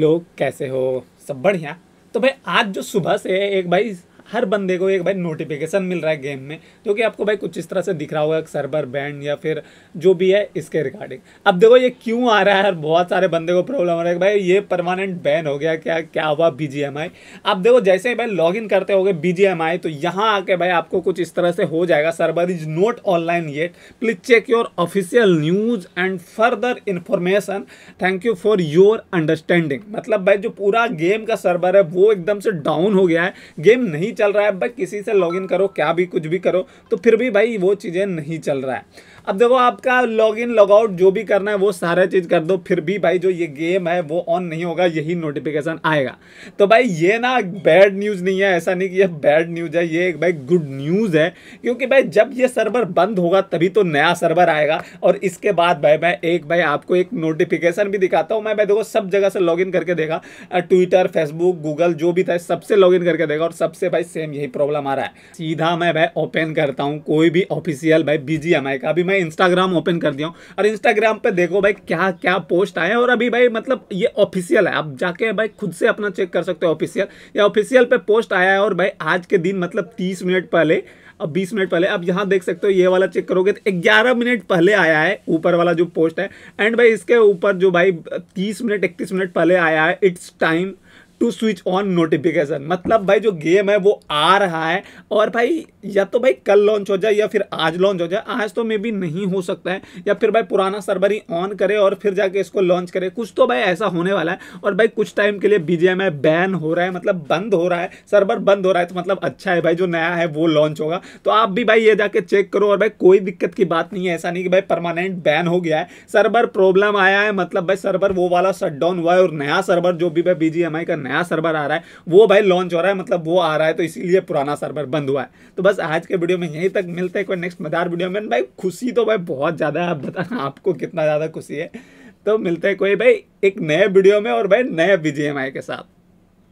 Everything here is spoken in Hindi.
लोग कैसे हो? सब बढ़िया। तो भाई आज जो सुबह से एक भाई हर बंदे को एक भाई नोटिफिकेशन मिल रहा है गेम में, जो कि आपको भाई कुछ इस तरह से दिख रहा होगा सर्वर बैंड या फिर जो भी है इसके रिगार्डिंग अब देखो ये क्यों आ रहा है? बहुत सारे बंदे को प्रॉब्लम हो रहा है भाई ये परमानेंट बैन हो गया, क्या क्या हुआ बी अब देखो जैसे ही भाई लॉग करते हो बी तो यहाँ आके भाई आपको कुछ इस तरह से हो जाएगा server is not online yet please check your official news and further information thank you for your understanding मतलब भाई जो पूरा गेम का सर्वर है, वो एकदम से डाउन हो गया है. गेम नहीं चल रहा है भाई किसी से लॉगिन करो, क्या भी कुछ भी करो तो फिर भी भाई वो चीज़ें नहीं चल रहा है। अब देखो आपका लॉगिन लॉगआउट जो भी करना है, वो सारा चीज़ कर दो, फिर भी भाई जो ये गेम है, वो ऑन नहीं होगा, यही नोटिफिकेशन आएगा। तो भाई ये ना बैड न्यूज़ नहीं है, ऐसा नहीं कि ये बैड न्यूज़ है, ये एक भाई गुड न्यूज़ है, क्योंकि भाई जब ये सर्वर बंद होगा, तभी तो नया सर्वर आएगा, और इसके बाद भाई, मैं एक भाई आपको एक नोटिफिकेशन भी दिखाता हूँ, मैं भाई देखो सब जगह से लॉगिन करके देखा ट्विटर फेसबुक गूगल जो भी था, सबसे लॉगिन करके देखा, और सबसे भाई सेम यही प्रॉब्लम आ रहा है। सीधा मैं भाई ओपन करता हूँ, कोई भी ऑफिशियल भाई बीजीएमआई का भी मैं इंस्टाग्राम ओपन कर दिया हूँ। और इंस्टाग्राम पे देखो भाई क्या क्या पोस्ट आए और अभी भाई मतलब ये ऑफिशियल है। आप जाके भाई खुद से अपना चेक कर सकते हो ऑफिशियल या ऑफिशियल पे पोस्ट आया है और भाई आज के दिन मतलब तीस मिनट पहले अब 20 मिनट पहले अब यहाँ देख सकते हो ये वाला चेक करोगे तो 11 मिनट पहले आया है ऊपर वाला जो पोस्ट है। एंड भाई इसके ऊपर जो भाई 30 मिनट 31 मिनट पहले आया है it's time to switch on notification मतलब भाई, जो गेम है, वो आ रहा है। और भाई, या तो भाई कल लॉन्च हो जाए, या फिर आज लॉन्च हो जाए। आज तो मे भी नहीं हो सकता है। या फिर भाई, पुराना सर्वर ही ऑन करे और फिर जाके इसको लॉन्च करे। कुछ तो भाई ऐसा होने वाला है। और भाई, कुछ टाइम के लिए बीजेएमआई बैन हो रहा है। मतलब बंद हो रहा है। सर्वर बंद हो रहा है तो मतलब अच्छा है भाई, जो नया है, वो लॉन्च होगा। तो आप भी भाई, ये जाके चेक करो। और भाई, कोई दिक्कत की बात नहीं है। ऐसा नहीं कि भाई परमानेंट बैन हो गया है। सर्वर प्रॉब्लम आया है। मतलब भाई सर्वर वो वाला शट हुआ है। और नया सर्वर जो भी भाई बीजीएमआई का नया सर्वर आ रहा है, वो भाई लॉन्च हो रहा है मतलब वो आ रहा है तो इसीलिए पुराना सर्वर बंद हुआ है। तो बस आज के वीडियो में यहीं तक, मिलते हैं कोई नेक्स्ट मदार वीडियो में। भाई खुशी तो भाई बहुत ज़्यादा है, आप बताना आपको कितना ज़्यादा खुशी है। तो मिलते हैं कोई भाई एक नए वीडियो में और भाई नए बीजीएमआई के साथ।